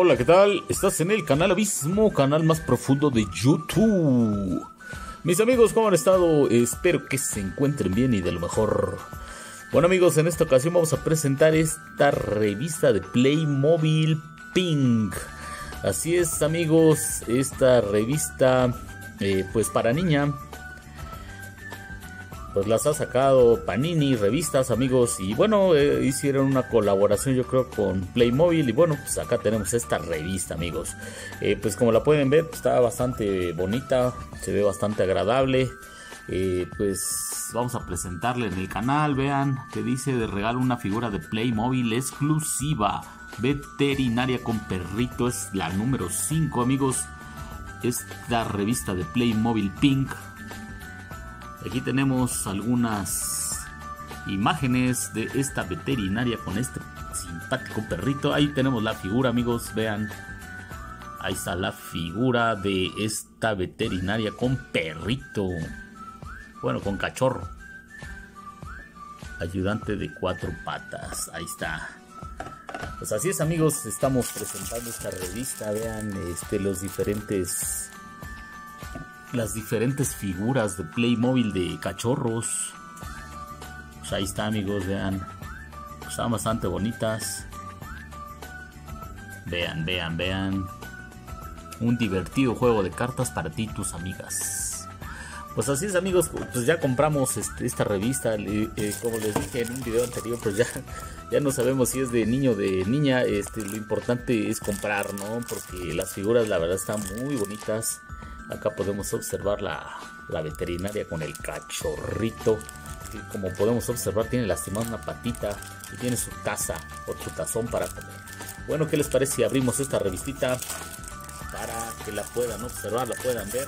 Hola, ¿qué tal? Estás en el canal Abismo, canal más profundo de YouTube. Mis amigos, ¿cómo han estado? Espero que se encuentren bien y de lo mejor. Bueno amigos, en esta ocasión vamos a presentar esta revista de Playmobil Pink. Así es amigos, esta revista eh, pues para niña pues las ha sacado Panini, revistas, amigos, y bueno, eh, hicieron una colaboración yo creo con Playmobil y bueno, pues acá tenemos esta revista, amigos. Eh, pues como la pueden ver, está bastante bonita, se ve bastante agradable. Eh, pues vamos a presentarle en el canal, vean que dice de regalo una figura de Playmobil exclusiva, veterinaria con perrito, es la número 5, amigos. Esta revista de Playmobil Pink Aquí tenemos algunas imágenes de esta veterinaria con este simpático perrito. Ahí tenemos la figura, amigos, vean. Ahí está la figura de esta veterinaria con perrito. Bueno, con cachorro. Ayudante de cuatro patas. Ahí está. Pues así es, amigos. Estamos presentando esta revista. Vean este, los diferentes las diferentes figuras de Playmobil de cachorros. Pues ahí está amigos, vean. Pues están bastante bonitas. Vean, vean, vean. Un divertido juego de cartas para ti y tus amigas. Pues así es amigos, pues ya compramos este, esta revista, eh, como les dije en un video anterior, pues ya, ya no sabemos si es de niño o de niña, este, lo importante es comprar, ¿no? Porque las figuras la verdad están muy bonitas. Acá podemos observar la, veterinaria con el cachorrito. Y como podemos observar, tiene lastimada una patita y tiene su taza o su tazón para comer. Bueno, ¿qué les parece si abrimos esta revistita para que la puedan observar, la puedan ver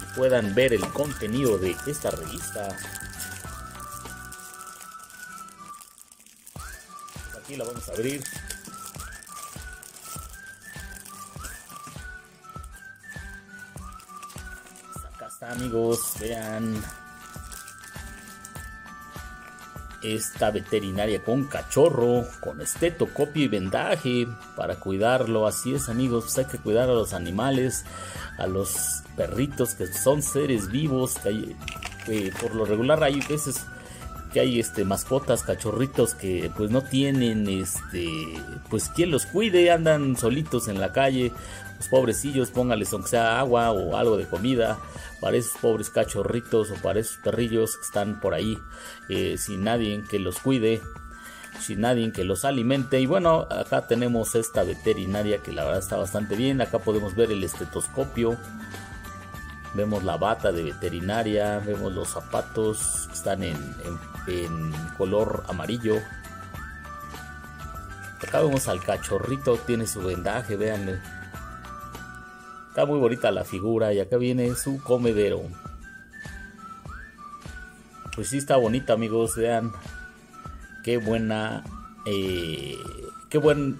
y puedan ver el contenido de esta revista? Aquí la vamos a abrir. Amigos, vean esta veterinaria con cachorro, con estetocopio y vendaje para cuidarlo. Así es, amigos, pues hay que cuidar a los animales, a los perritos que son seres vivos. Que por lo regular hay veces que hay este mascotas, cachorritos que pues no tienen este pues quien los cuide, andan solitos en la calle, los pobrecillos, póngales aunque sea agua o algo de comida para esos pobres cachorritos o para esos perrillos que están por ahí eh, sin nadie que los cuide, sin nadie que los alimente. Y bueno, acá tenemos esta veterinaria que la verdad está bastante bien. Acá podemos ver el estetoscopio. Vemos la bata de veterinaria, vemos los zapatos que están en, color amarillo. Acá vemos al cachorrito, tiene su vendaje, véanle Está muy bonita la figura y acá viene su comedero. Pues sí está bonita amigos, vean. Qué buena... Eh, qué buen...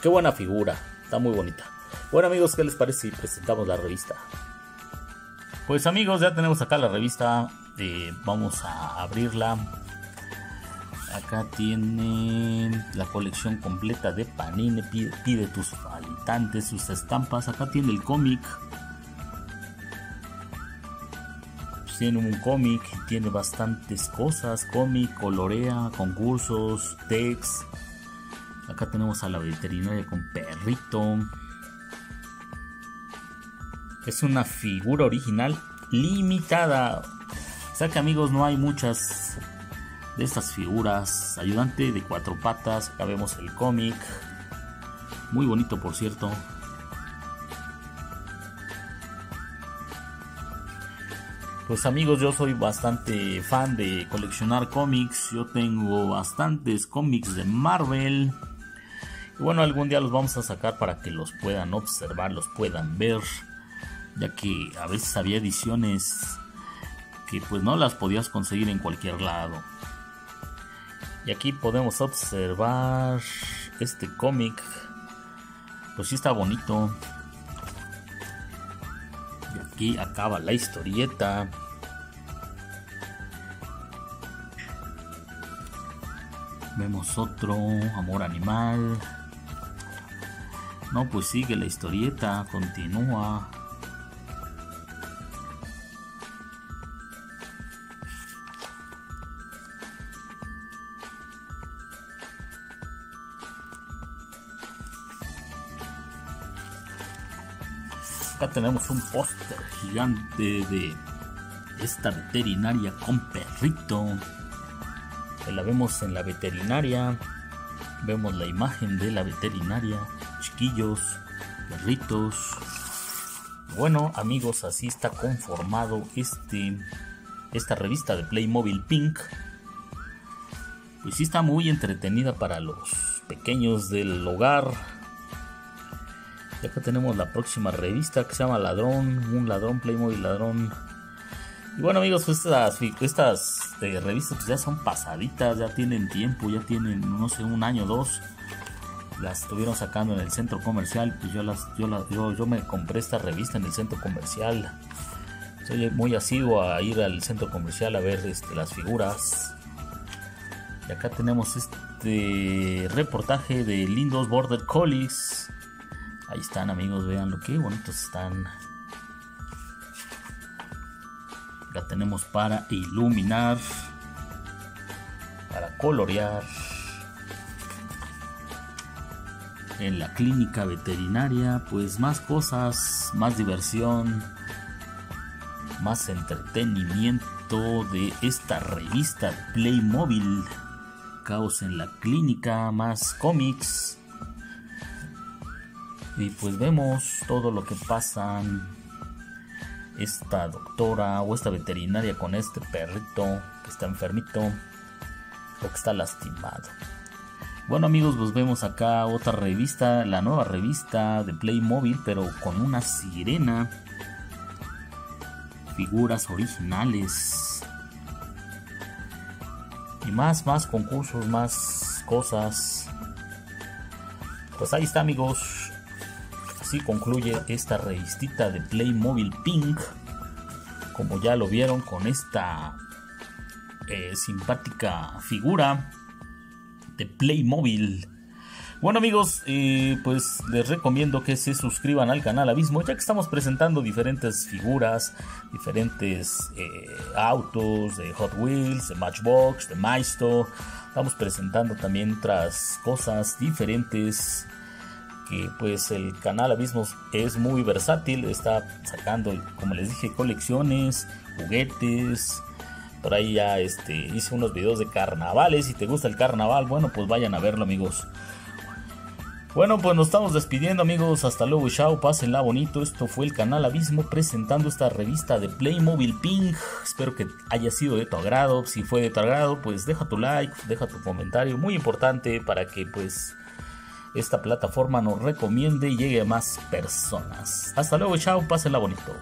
Qué buena figura. Está muy bonita. Bueno amigos, ¿qué les parece si presentamos la revista? Pues amigos, ya tenemos acá la revista. Eh, vamos a abrirla. Acá tiene la colección completa de Panini. Pide, tus habitantes, sus estampas. Acá tiene el cómic. Tiene un cómic, tiene bastantes cosas. Cómic, colorea, concursos, text. Acá tenemos a la veterinaria con perrito. Es una figura original limitada. O sea que amigos, no hay muchas de estas figuras. Ayudante de cuatro patas, acá vemos el cómic. Muy bonito por cierto. Pues amigos, yo soy bastante fan de coleccionar cómics. Yo tengo bastantes cómics de Marvel. Y bueno, algún día los vamos a sacar para que los puedan observar, los puedan ver. Ya que a veces había ediciones que pues no las podías conseguir en cualquier lado. Y aquí podemos observar este cómic. Pues sí está bonito. Y aquí acaba la historieta. Vemos otro, amor animal. No, pues sigue la historieta, continúa. Acá tenemos un póster gigante de esta veterinaria con perrito. La vemos en la veterinaria. Vemos la imagen de la veterinaria. Chiquillos, perritos. Bueno, amigos, así está conformado este esta revista de Playmobil Pink. Pues sí está muy entretenida para los pequeños del hogar y acá tenemos la próxima revista que se llama Ladrón, un ladrón, Playmobil ladrón. Y bueno amigos, pues estas, estas eh, revistas pues ya son pasaditas, ya tienen tiempo, ya tienen, no sé, un año o dos. Las estuvieron sacando en el centro comercial, pues yo, las, yo, yo, me compré esta revista en el centro comercial. Soy muy asiduo a ir al centro comercial a ver este, las figuras. Y acá tenemos este reportaje de lindos Border Collies Ahí están amigos, vean lo que bonitos están. Ya tenemos para iluminar, para colorear. En la clínica veterinaria, pues más cosas, más diversión, más entretenimiento de esta revista Playmobil. Caos en la clínica, más cómics y pues vemos todo lo que pasa esta doctora o esta veterinaria con este perrito que está enfermito o que está lastimado. Bueno amigos, pues vemos acá otra revista, la nueva revista de Playmobil, pero con una sirena. Figuras originales. Y más, más concursos, más cosas. Pues ahí está amigos, así concluye esta revistita de Playmobil Pink. Como ya lo vieron con esta eh, simpática figura de Playmobil. Bueno amigos, eh, pues les recomiendo que se suscriban al canal Abismo, ya que estamos presentando diferentes figuras, diferentes eh, autos de Hot Wheels, de Matchbox, de Maisto. Estamos presentando también otras cosas diferentes que pues el canal Abismos es muy versátil, está sacando, como les dije, colecciones, juguetes. Por ahí ya este, hice unos videos de carnavales. Si te gusta el carnaval, bueno, pues vayan a verlo, amigos. Bueno, pues nos estamos despidiendo, amigos. Hasta luego chao. Pásenla bonito. Esto fue el canal Abismo presentando esta revista de Playmobil Pink. Espero que haya sido de tu agrado. Si fue de tu agrado, pues deja tu like, deja tu comentario. Muy importante para que, pues esta plataforma nos recomiende y llegue a más personas. Hasta luego, chao, pásenla bonito.